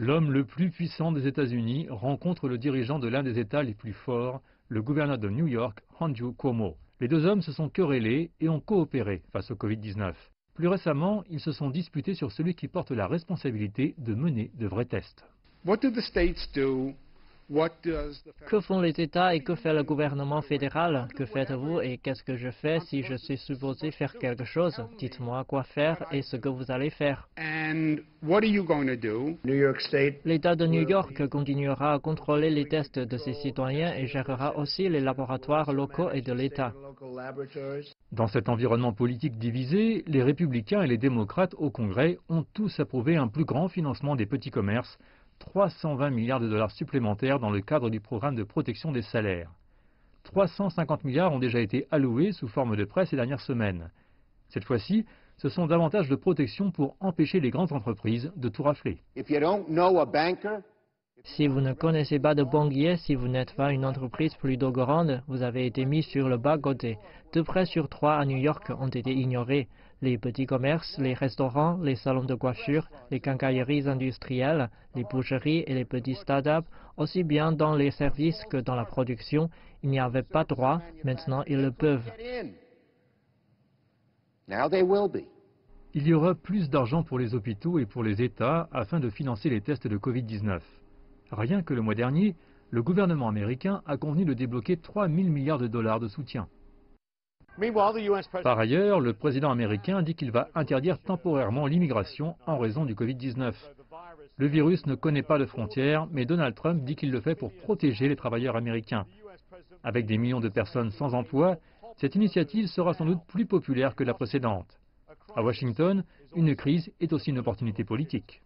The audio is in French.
L'homme le plus puissant des États-Unis rencontre le dirigeant de l'un des États les plus forts, le gouverneur de New York, Andrew Cuomo. Les deux hommes se sont querellés et ont coopéré face au Covid-19. Plus récemment, ils se sont disputés sur celui qui porte la responsabilité de mener de vrais tests. Que font les États et que fait le gouvernement fédéral? Que faites-vous et qu'est-ce que je fais si je suis supposé faire quelque chose? Dites-moi quoi faire et ce que vous allez faire. L'État de New York continuera à contrôler les tests de ses citoyens et gérera aussi les laboratoires locaux et de l'État. Dans cet environnement politique divisé, les républicains et les démocrates au Congrès ont tous approuvé un plus grand financement des petits commerces 320 milliards de dollars supplémentaires dans le cadre du programme de protection des salaires. 350 milliards ont déjà été alloués sous forme de prêts ces dernières semaines. Cette fois-ci, ce sont davantage de protection pour empêcher les grandes entreprises de tout rafler. Si vous ne connaissez pas de banquier, si vous n'êtes pas une entreprise plutôt grande, vous avez été mis sur le bas côté. Deux prêts sur trois à New York ont été ignorés les petits commerces, les restaurants, les salons de coiffure, les quincailleries industrielles, les boucheries et les petits start-up, aussi bien dans les services que dans la production, il n'y avait pas droit, maintenant ils le peuvent. Il y aura plus d'argent pour les hôpitaux et pour les États afin de financer les tests de Covid-19. Rien que le mois dernier, le gouvernement américain a convenu de débloquer 3 000 milliards de dollars de soutien. Par ailleurs, le président américain dit qu'il va interdire temporairement l'immigration en raison du Covid-19. Le virus ne connaît pas de frontières, mais Donald Trump dit qu'il le fait pour protéger les travailleurs américains. Avec des millions de personnes sans emploi, cette initiative sera sans doute plus populaire que la précédente. À Washington, une crise est aussi une opportunité politique.